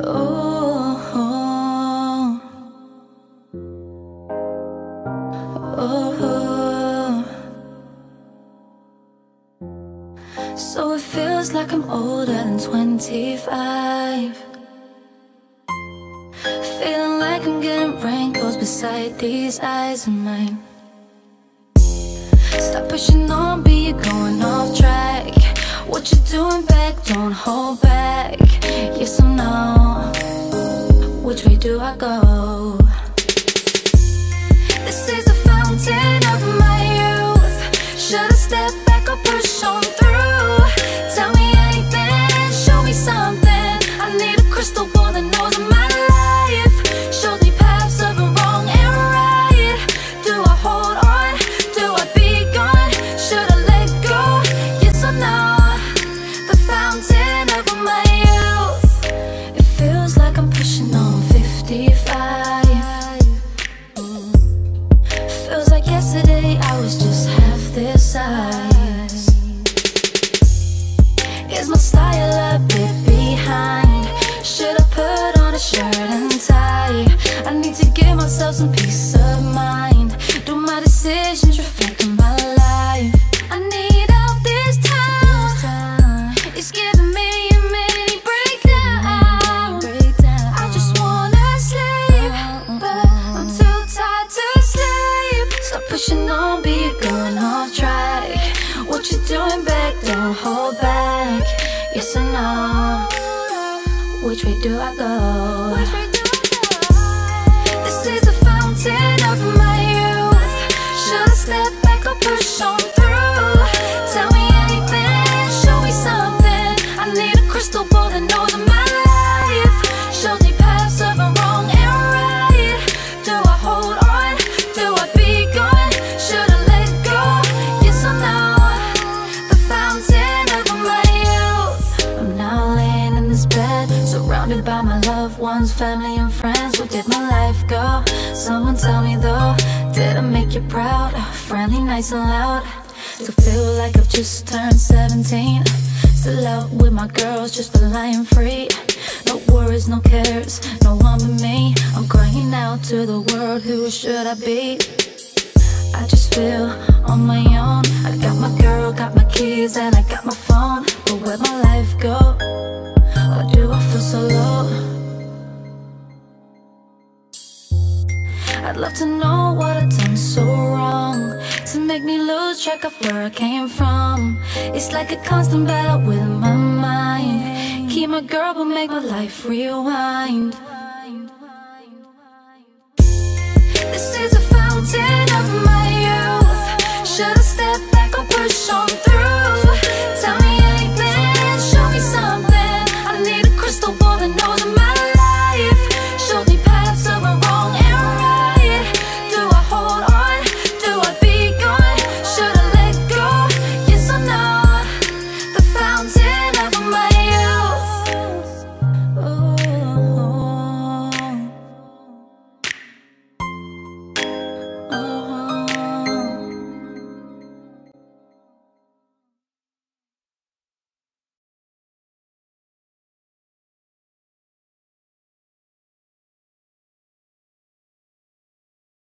Oh, oh, oh. So it feels like I'm older than 25. Feeling like I'm getting wrinkles beside these eyes of mine. Stop pushing on, be you going off track. What you doing back, don't hold back. Yes or no? Which way do I go? Doing back? Don't hold back. Yes or no? Which way do I go? This is the fountain of my youth. Should I step back or push on through? Tell me anything, show me something. I need a crystal ball that knows my life. Shows me surrounded by my loved ones, family and friends. Where did my life go? Someone tell me though, did I make you proud? Friendly, nice and loud. Still feel like I've just turned 17. Still out with my girls, just lying free. No worries, no cares, no one but me. I'm crying out to the world, who should I be? I just feel on my own. I got my girl, got my keys, and I got my phone. But where'd my life go? Why do I feel so low? I'd love to know what I've done so wrong to make me lose track of where I came from. It's like a constant battle with my mind. Keep my girl, but make my life rewind. This is a fountain